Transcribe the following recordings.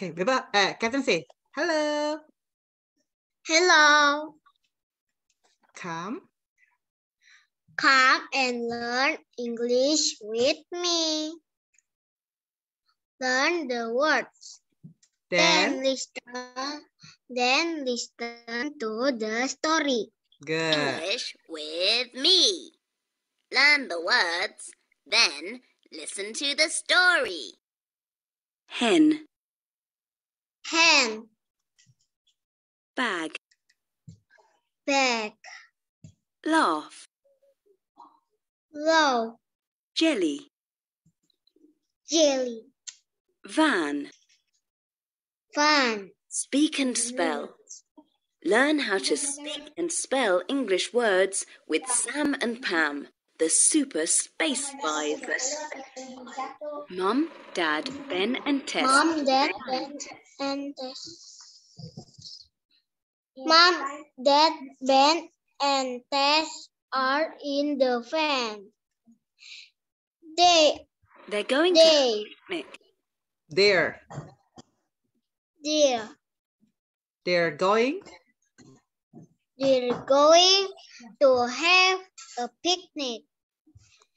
Okay, Biba, uh, Captain say, hello, Hello. come, Come and learn English with me. Learn the words. Then then, listen. Then listen to the story. good. English with me. Learn the words, then listen to the story. Hen, Hen, bag, bag, laugh, low, jelly, jelly, van. Van. Speak and spell. Learn how to speak and spell English words with Sam and Pam, the super space five. Mum, Dad, Ben, and Tess. Mom, Dad, Ben, and Tess. Mom, Dad, Ben, and Tess are in the van. They, They're going to they, picnic. There, they're, they're going. they're going to have a picnic.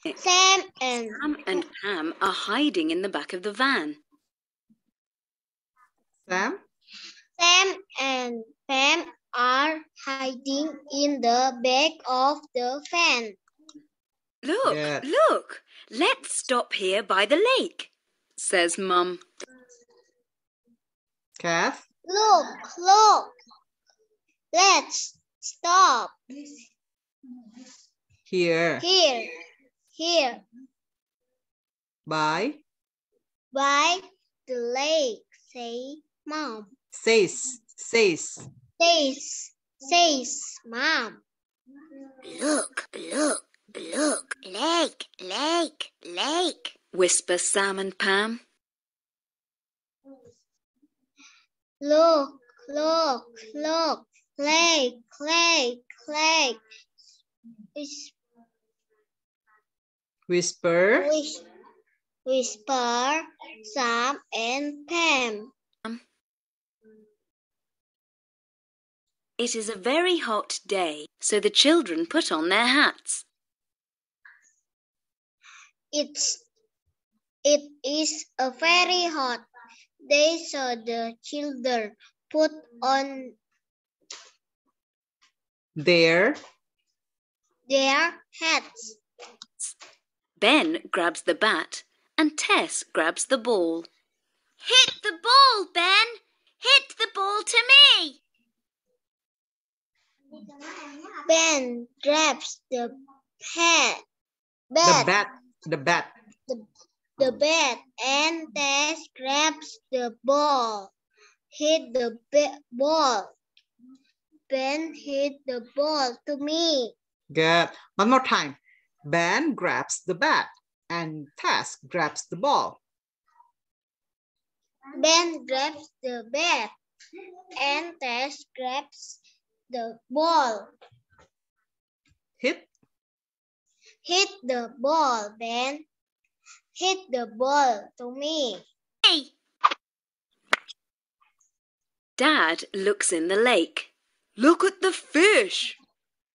Sam and Sam and Pam are hiding in the back of the van. Sam, Sam and Pam are hiding in the back of the van. Look, Good. look, let's stop here by the lake, says Mum. Kath, Look, look. Let's stop here, here, here by, by the lake. Say, Mom. says, says. Says, says, Mom. Look, look, look, lake, lake, lake, whisper Sam and Pam. Look, look, look. Lake, lake, lake. Whis- Whisper, whis- Whisper, Sam and Pam. It is a very hot day, so the children put on their hats. It's it is a very hot day, so the children put on there, their hats. Ben grabs the bat and Tess grabs the ball. Hit the ball, Ben! Hit the ball to me! Ben grabs the pet, the bat, bat, the bat. the bat, and Tess grabs the ball. Hit the ba- ball. Ben hit the ball to me. Good. One more time. Ben grabs the bat and Tess grabs the ball. Ben grabs the bat, and Tess grabs the ball. Hit, Hit the ball, Ben. Hit the ball to me. Hey! Dad looks in the lake. Look at the fish!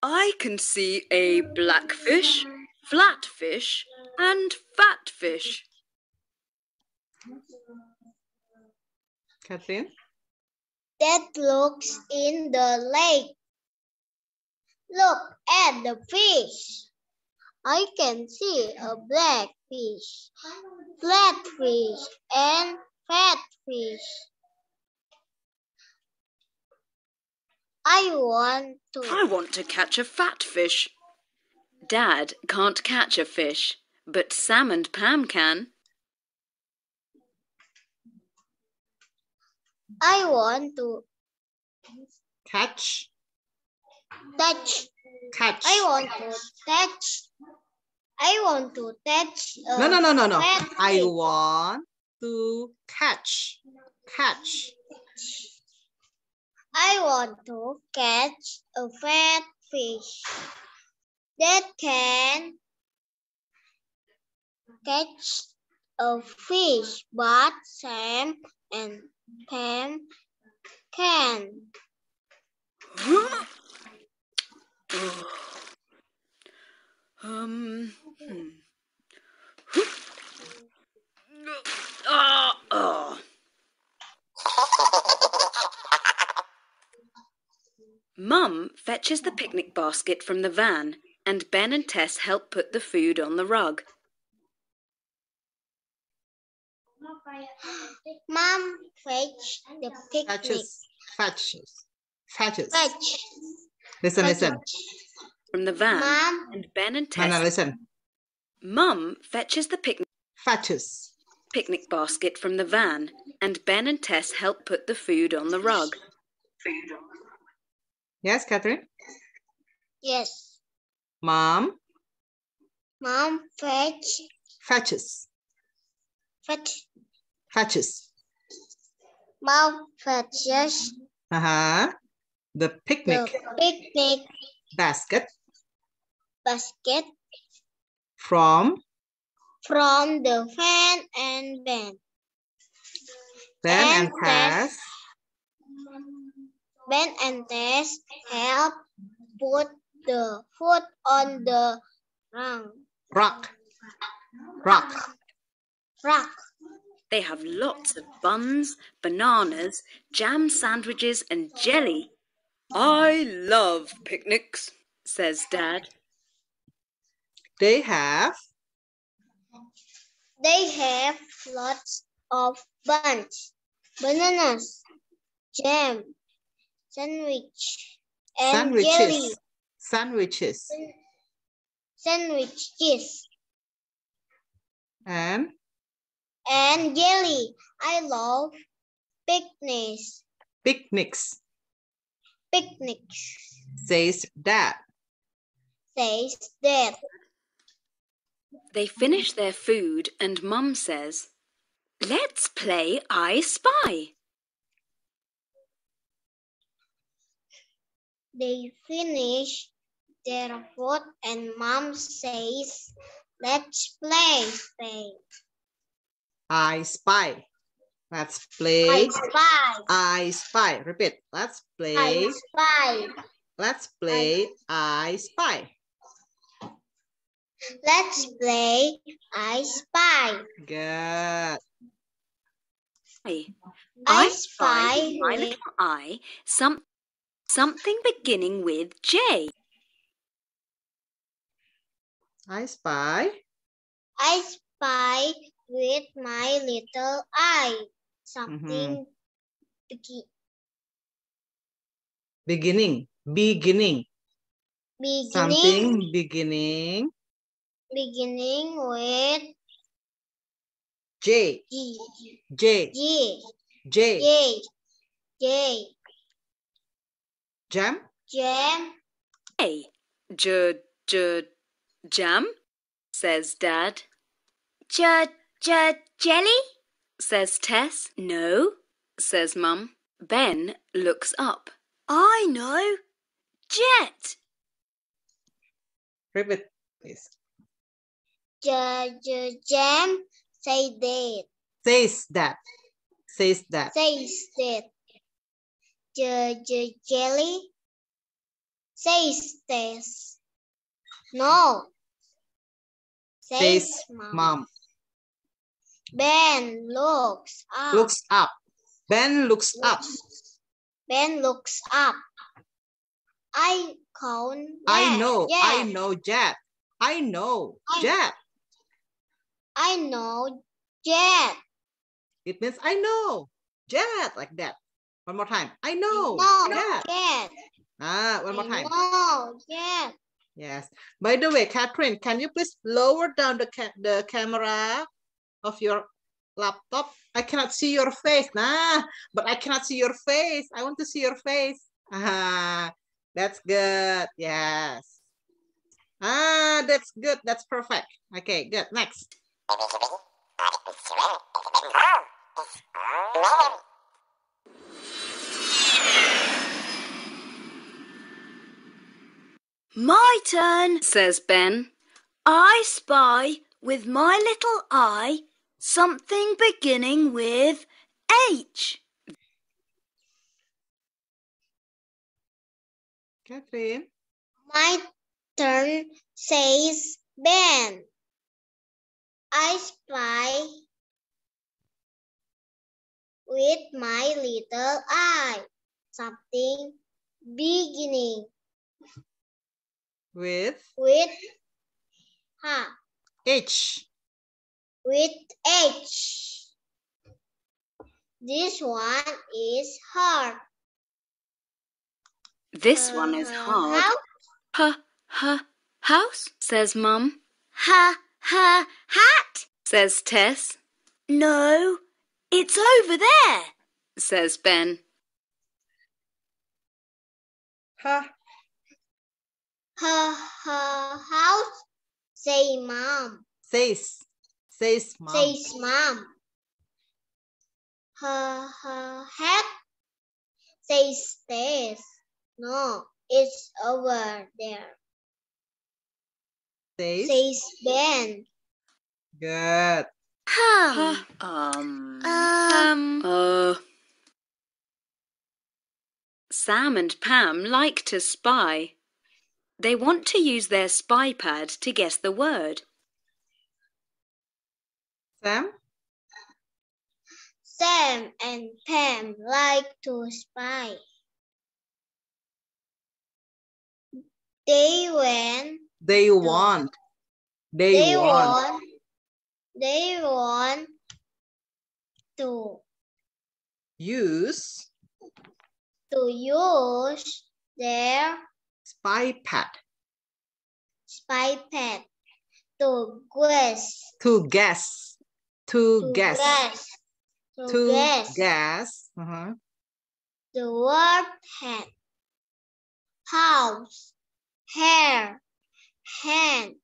I can see a black blackfish, flatfish, and fatfish. Kathleen. Dad looks in the lake. Look at the fish. I can see a black fish, flat fish, and fat fish. I want to. I want to catch a fat fish. Dad can't catch a fish, but Sam and Pam can. I want to Catch, touch. catch. I want to touch. I want to touch. a No, no, no, no, no. I want to catch, catch. I want to catch a fat fish that can catch a fish, but Sam and Pam, can. um. hmm. Ah, ah. Mum fetches the picnic basket from the van, and Ben and Tess help put the food on the rug. Mom fetch the picnic. Fetches. Fetches. Fetches. Fetch. Listen, listen. From the van, Mom, and Ben and No, no, listen. Mum fetches the picnic Fetches. picnic basket from the van, and Ben and Tess help put the food on the rug. Yes, Catherine? yes. Mom Mom fetch, fetches. fetch. Fetches. Mom fetches Uh-huh. The picnic. the picnic basket basket from from the fan and Ben. Ben and And. Tess. Ben and Tess help put the food on the rug. Rock. Rock. Rock. They have lots of buns, bananas, jam sandwiches, and jelly. I love picnics, says Dad. They have They have lots of buns, bananas, jam, sandwich, and jelly. Sandwiches. Sandwiches. Sandwiches And and jelly. I love picnics. picnics, Picnics. says Dad. Says Dad. They finish their food, and Mum says, Let's play I Spy. They finish their food and mom says, let's play. Play. I spy. Let's play. I play. spy. I spy. Repeat. Let's play. I spy. Let's play. I spy. Let's play. I spy. Good. I, I spy spy with my little eye some, something beginning with J. I spy. I spy with my little eye. Something mm-hmm. begi- Beginning. Beginning. beginning Something beginning. beginning with J. G. J. G. J. J. J. Jam. Jam. A. J, j, jam, says Dad. J, j, jelly, says Tess. No, says Mum. Ben looks up. I know. Jet. Repeat, please. J. J. Jam. Say that. Says that. Says that. Says that. J. J. Jelly. Says this. No. Says, Says mom. Mom. Ben looks up. Looks up. Ben looks up. Ben looks up. I count. I Jet. know. I know Jet. I know I- Jet. I know Jet. It means I know Jet like that. One more time. I know No, Jet. Jet. Ah, one more time. know Jet. Yes. By the way, Catherine, can you please lower down the ca the camera of your laptop? I cannot see your face. Nah, but I cannot see your face. I want to see your face. Ah, that's good. Yes. Ah, that's good. That's perfect. Okay, good. Next. My turn, says Ben. I spy with my little eye something beginning with H. Catherine. My turn, says Ben. I spy with my little eye something beginning with with ha H. with H. This one is hard. This one is Uh, hard. How? Ha, huh, house, says Mum. Ha, ha, hat? Says Tess, No, it's over there. says Ben. Ha. Her, her house, say mom, Says. Says mom. says mom. Her, her hat, says stairs. No, it's over there, Says. says Ben. Good. Hum. Um. Um, Uh. Sam and Pam like to spy. They want to use their spy pad to guess the word. Sam. Sam and Pam like to spy. They went They want. They, they want. want they want to Use to use their spy pad spy pad to guess to guess. To, to guess. guess to, To guess guess. Uh-huh. the word pad house hair hand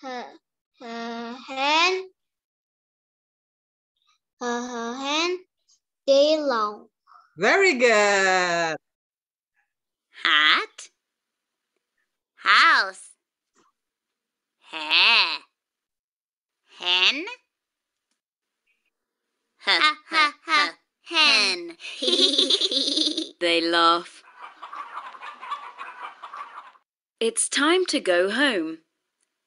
her, her hand her, her hand day long Very good. hat? House. Hair. Hen? Ha, ha, ha, hen. They laugh. It's time to go home.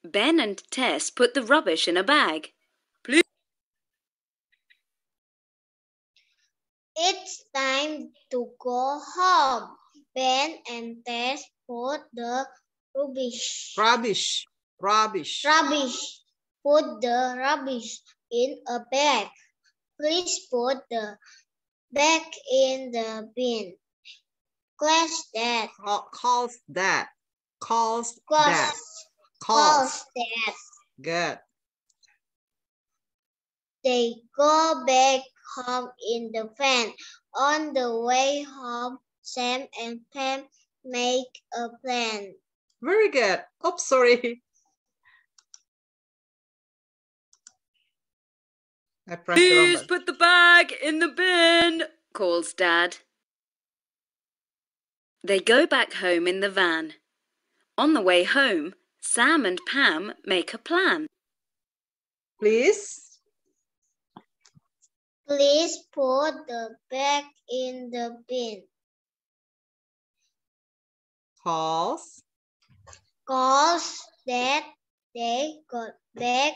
Ben and Tess put the rubbish in a bag. It's time to go home. Ben and Tess put the rubbish, Rubbish. Rubbish. rubbish, put the rubbish in a bag. Please put the bag in the bin. Class that. Call, calls that. Calls that. Calls that. Good. They go back home in the van. On the way home, Sam and Pam make a plan. Very good. Oh, sorry. I pressed Please button. put the bag in the bin, calls Dad. They go back home in the van. On the way home, Sam and Pam make a plan. Please. Please put the bag in the bin. Calls. Cause that they got back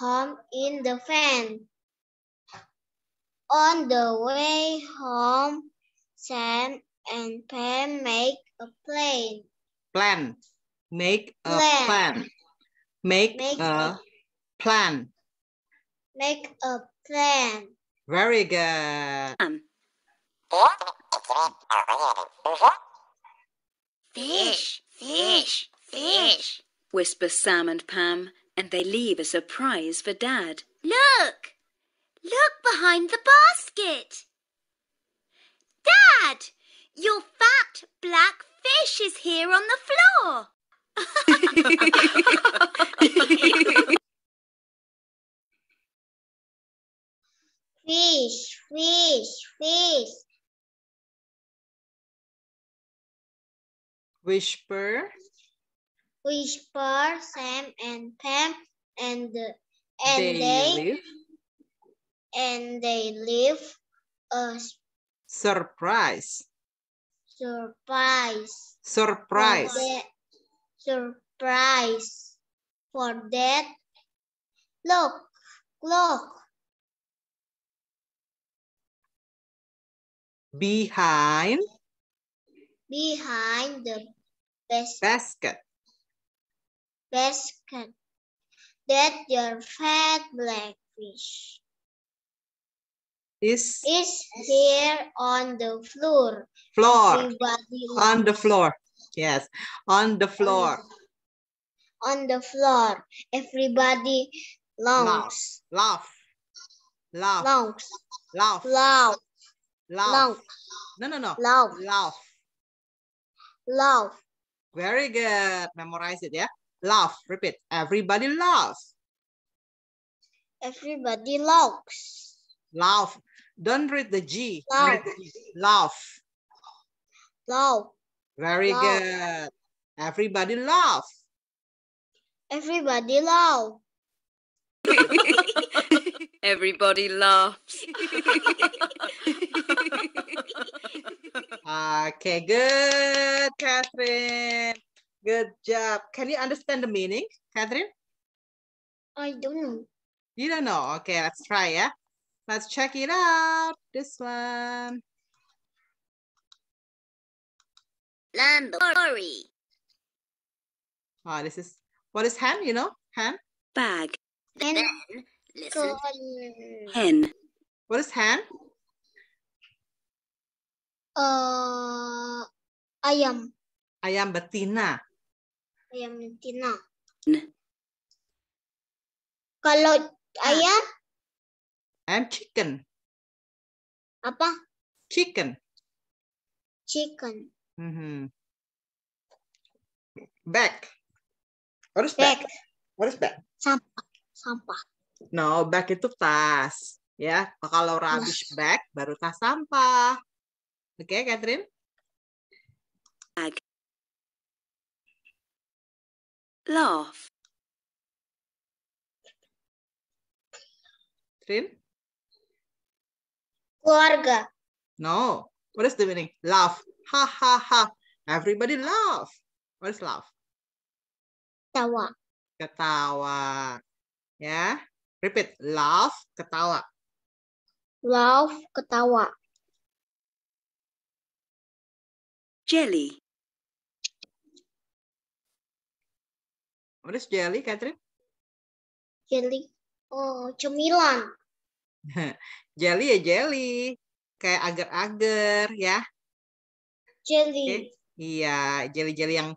home in the van. On the way home, Sam and Pam make a plan. Plan. Make a Plan. plan. Make, Make a a- plan. Make a plan. Very good. Fish, fish, fish. Whisper Sam and Pam, and they leave a surprise for Dad. Look! Look behind the basket. Dad, your fat black fish is here on the floor. Fish, fish, fish. Whisper. Whisper Sam and Pam and and they they, live. and they leave a uh, Surprise. Surprise. Surprise. For surprise. For that, look, look. Behind Behind the bas basket. Basket. That your fat blackfish Is is here on the floor. floor. Everybody On the floor. Yes. On the floor. on the floor. Everybody longs, Laugh. Laugh. Laugh. laugh Laugh. long, No, no, no. loud, Laugh. loud. Very good. Memorize it, yeah. Laugh. Repeat. Everybody laugh. Everybody longs, Laugh. Don't read the G. Laugh. Read the G. Laugh. Very Laugh. good. Everybody laugh. Everybody loud. Everybody laughs. Okay, good, Catherine. Good job. Can you understand the meaning, Catherine? I don't know. You don't know. Okay, let's try, yeah? Let's check it out. This one. Laboratory. Oh, this is, what is hen, you know? Hen? Bag. And Then listen. Hen. What is hen? Uh, ayam, Ayam betina. Ayam betina. N. Kalau ayam And chicken. apa? Chicken. Chicken. Mhm. Back. What is back? Bag, What is back? sampah, sampah. No, bag itu tas. Ya, kalau rubbish bag baru tas sampah. Oke, Catherine? Bag. Laugh. Catherine? Keluarga. No. What is the meaning? Laugh. Ha ha ha. Everybody laugh. What is laugh? Tawa. Ketawa. Ya. Repeat. Laugh, ketawa. Laugh, ketawa. Jelly. What is jelly, Catherine? Jelly. Oh, cemilan. jelly ya jelly. Kayak agar-agar ya. Jelly. Iya, jelly-jelly yang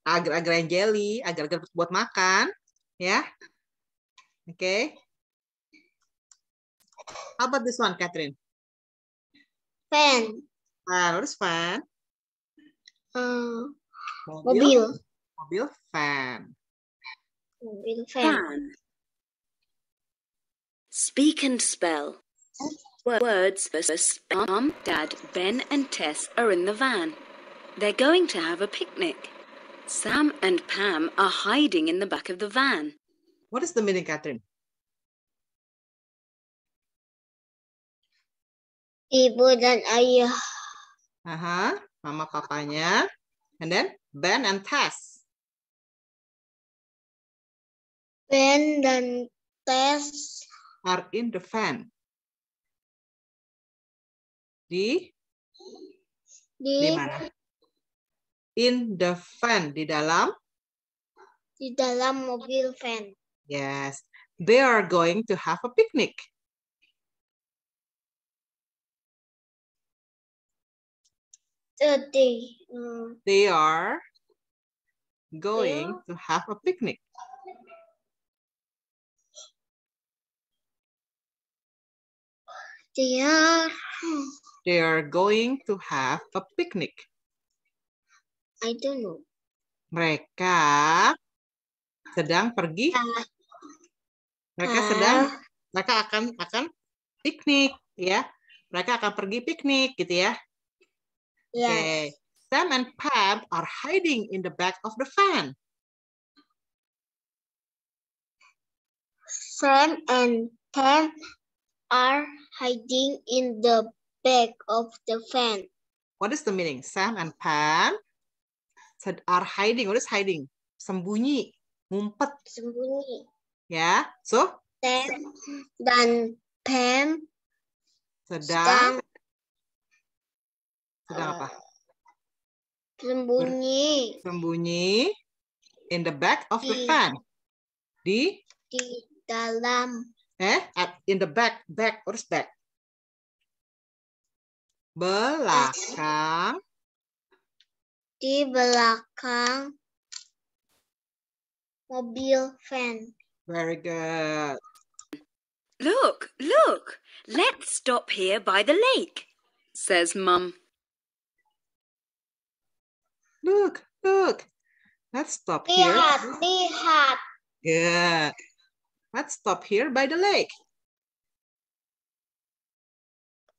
agar-agar yang jelly, agar-agar buat makan, ya. Oke. How about this one, Catherine? Fan. Fan, what is fan? Uh, mobil. Mobil. Mobil fan. Fan. Speak and spell. Words. For. Mom, um, Dad, Ben, and Tess are in the van. They're going to have a picnic. Sam and Pam are hiding in the back of the van. What is the meaning, Catherine? Ibu dan ayah. Aha, mama papanya. And then Ben and Tess. Ben dan Tess are in the van. Di di, di mana? In the van, di dalam. di dalam mobil van. Yes, they are going to have a picnic. Today. Uh, They are going to have a picnic. They are. They are going to have a picnic. I don't know. Mereka sedang pergi. Ah. Mereka sedang mereka akan akan piknik ya. Mereka akan pergi piknik gitu ya. Yes. Okay. Sam and Pam are hiding in the back of the van. Sam and Pam are hiding in the back of the van. What is the meaning? Sam and Pam said are hiding. What is hiding? Sembunyi, ngumpet. Sembunyi. Ya, so Sam dan Pam sedang sedang sedang apa? sembunyi Sembunyi in the back of the Di- fan. Di di dalam eh at in the back back what is back? Belakang di belakang mobil van. Very good. Look, look, let's stop here by the lake, says Mum. Look, look. Let's stop here. Lihat, lihat. Good. Let's stop here by the lake.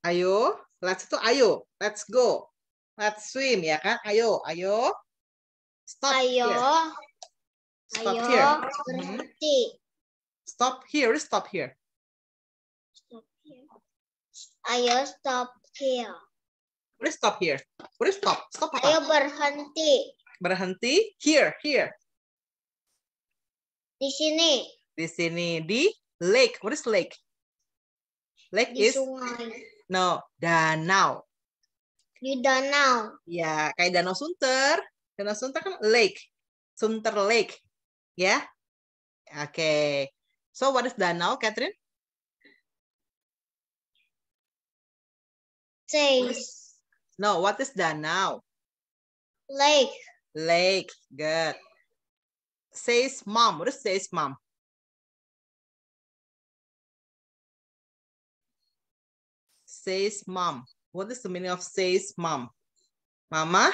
Ayo, let's itu ayo, let's go. Let's swim ya kan? Ayo, ayo. Stop Ayo, here. Stop ayo here. berhenti. Stop here, stop here. Stop here. Ayo stop here. Is stop here? Is stop? Stop Ayo apa? berhenti Berhenti. Here, here. di sini Di sini di lake. What is lake? Lake di is sungai, no danau. di danau. Ya, kayak Danau Sunter. Danau Sunter kan lake. Sunter Lake. Ya. Oke. So what is danau, Catherine? Says No, what is danau? lake. Lake. Good. Says mom. What is says mom? Says mom. What is the meaning of says mom? Mama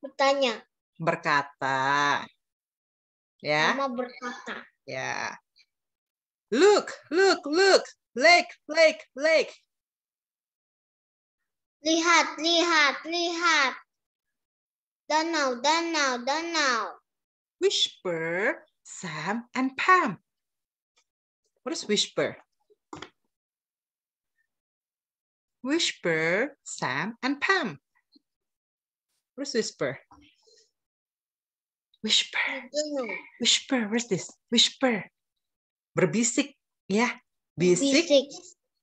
Bertanya, berkata. Ya. mama berkata. Yeah. Look, look, look. Lake, lake, lake. Lihat, lihat, lihat. Danau, danau, danau. Whisper, Sam and Pam. What is whisper? Whisper, Sam and Pam. What is whisper? Whisper, I don't know. whisper. Where's this? Whisper. Berbisik, ya. Bisik. Bisik.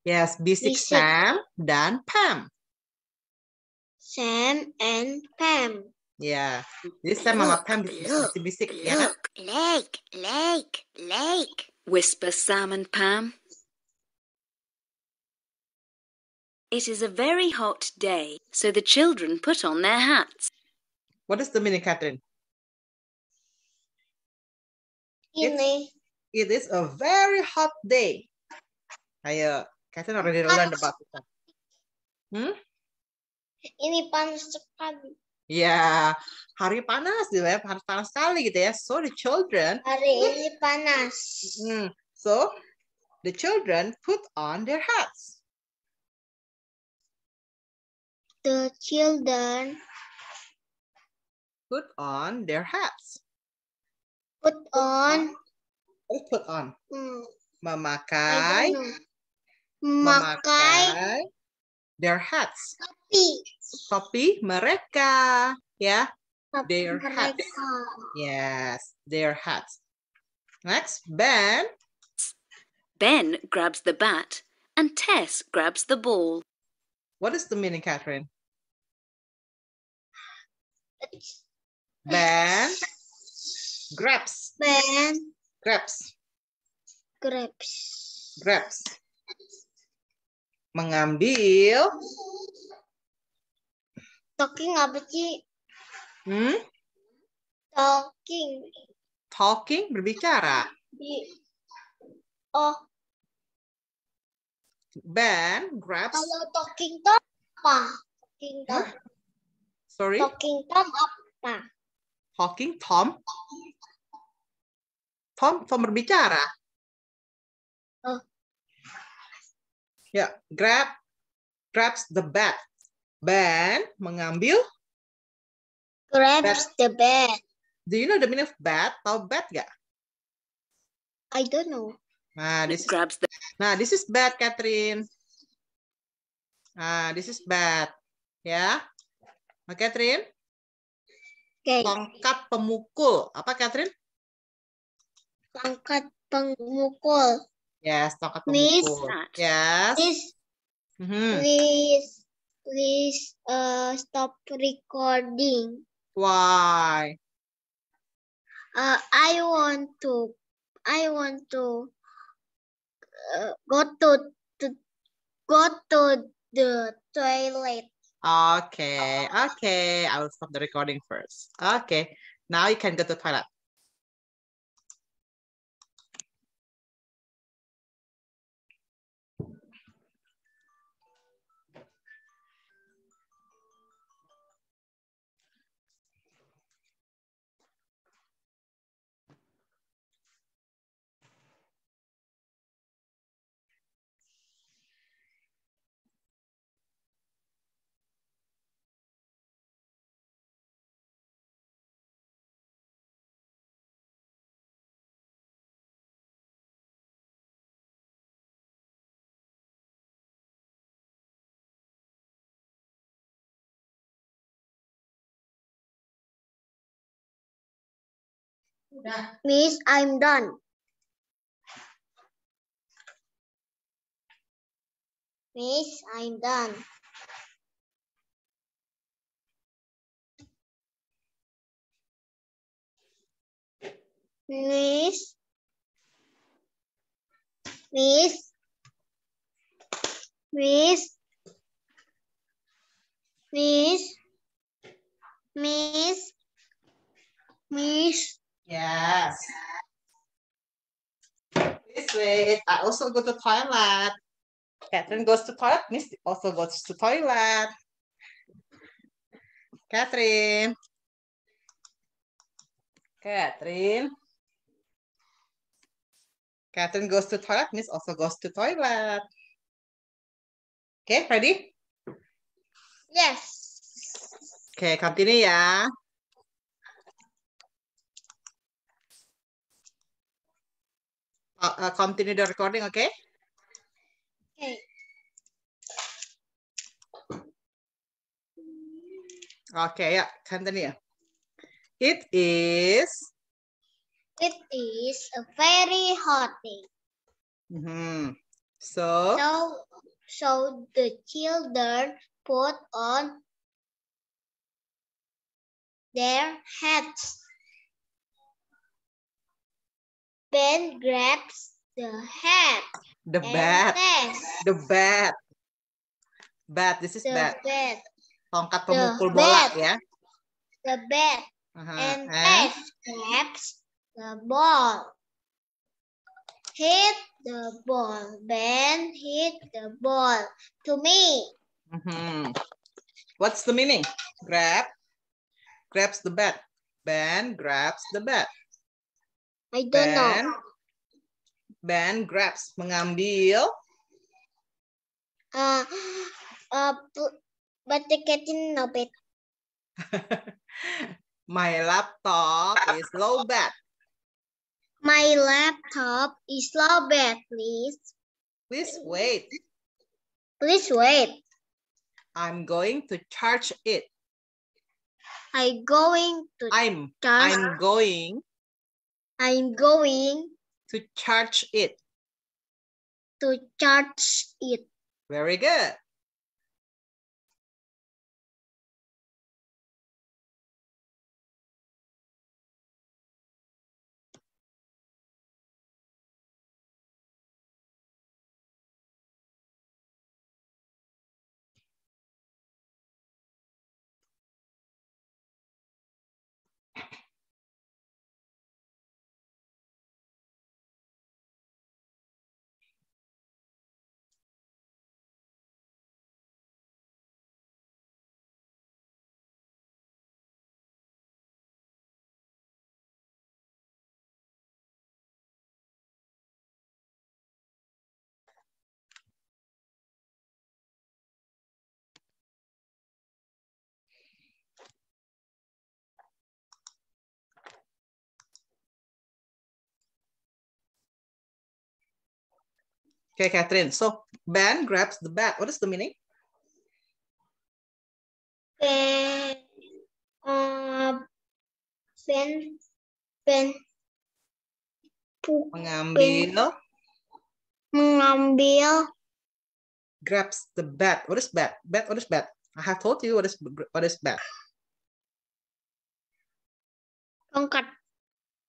Yes, bisik Bisik. Sam dan Pam. Sam and Pam. Ya, jadi Sam sama Pam look, bisik-bisik, ya? Look, lake, lake, lake. Whisper Sam and Pam. It is a very hot day, so the children put on their hats. What is the meaning, Catherine? It's- Ini It is a very hot day. Ayo, Catherine already learned about it. Hmm? ini panas sekali. Ya, hari panas gitu ya, panas panas sekali gitu ya. So the children, Hari ini panas. hmm, so the children put on their hats. The children Put on their hats. put on What is put on? hmm, I Memakai, don't know. memakai memakai their hats. topi. Topi mereka, ya. Topi Their hats. mereka. Yes, their hats. Next, Ben. Ben grabs the bat and Tess grabs the ball. What is the meaning, Catherine? Ben grabs, Ben grabs, grabs. grabs. Mengambil, Talking apa sih? hmm? Talking. talking, berbicara. Di, oh, Ben grabs, kalau talking tom apa? Talking tom. Sorry, Talking tom apa? talking Tom. Tom, Tom berbicara. Oh. Ya, grab, grabs the bat. Ben mengambil Grabs the bat. Do you know the meaning of bat? Tahu bat gak? I don't know. Nah, this is, Grabs the nah, this is bat, Catherine. Ah, this is bat. Ya. Oke, Catherine. Okay. Tongkat pemukul. Apa, Catherine? Tongkat pemukul. Yes, tongkat pemukul. Yes. Please, Mhm. please, please, uh, stop recording. Why? Uh, I want to, I want to, uh, go to, to, go to the toilet. Okay, oh. okay. I will stop the recording first. Okay, now you can go to toilet. Miss, I'm done. Miss, I'm done. Miss, Miss, Miss, Miss, Miss, Miss. Yes. Please wait. I also go to toilet. Catherine goes to toilet. Miss also goes to toilet. Catherine. Catherine. Catherine goes to toilet. Miss also goes to toilet. Okay, ready? Yes. Okay, continue ya. Uh, continue the recording, okay? Okay. Okay, yeah, continue. It is. It is a very hot day. Mhm. So, So, so the children put on their hats. Ben grabs the hat the bat, says, the bat, bat. This is the bat. bat, Tongkat the pemukul bola bat. ya. the bat, Aha, and and Tess grabs the ball. Hit the ball. Ben hit the ball to me. mhm. What's the meaning? Grab, grabs the bat. Ben grabs the bat. I don't know. Ben, Ben grabs mengambil. Uh, uh, but the know it. My laptop is low bat. My laptop is low bad, please. Please wait. Please wait. I'm going to charge it. I'm going to I'm charge. I'm going I'm going to charge it. to charge it. Very good. Okay, Catherine. So Ben grabs the bat. What is the meaning? Ben, uh, Ben, Ben, Mengambil, mengambil grabs the bat. What is bat? Bat, what is bat? I have told you what is what is bat. tongkat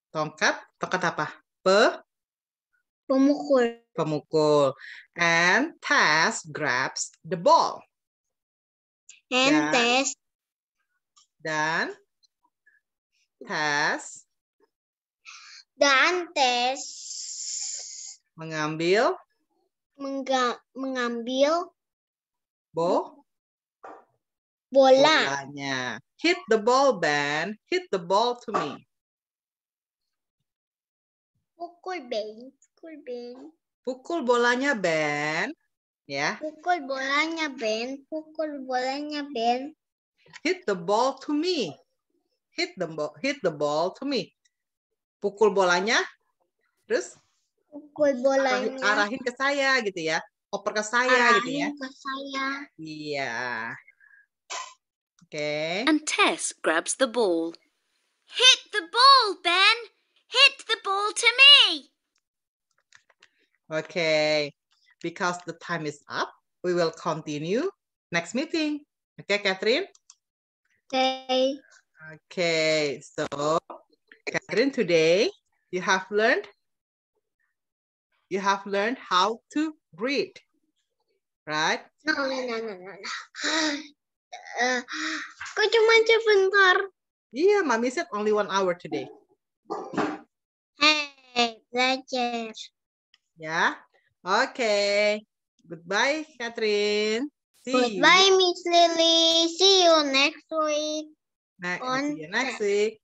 Tongkat, tongkat apa? Pe, pemukul. pemukul. And Tess grabs the ball. And Dan- Tess, Dan Tess dan Tess mengambil mengga- mengambil bo bola. bolanya. Hit the ball, Ben. Hit the ball to me. Pukul Ben, pukul Ben. Pukul bolanya, Ben. Ya, Pukul bolanya Ben, pukul bolanya Ben. hit the ball to me. Hit the ball, hit the ball to me. Pukul bolanya, terus Pukul arahin, bolanya. arahin ke saya gitu ya. Oper ke saya gitu ya. arahin ke saya. Iya. Oke. And Tess grabs the ball. Hit the ball, Ben. Hit the ball to me. Okay. Because the time is up, we will continue next meeting. Okay, Catherine? Okay. Okay, so Catherine, today you have learned you have learned how to read, right? No, no, no, no, no. kok cuma sebentar? Yeah, mommy said only one hour today. Hey, belajar. Yeah. Okay. Goodbye, Catherine. See you. Goodbye, Miss Lily. See you next week Ne- on see you next week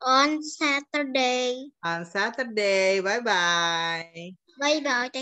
on Saturday. on Saturday. Bye bye. Bye bye.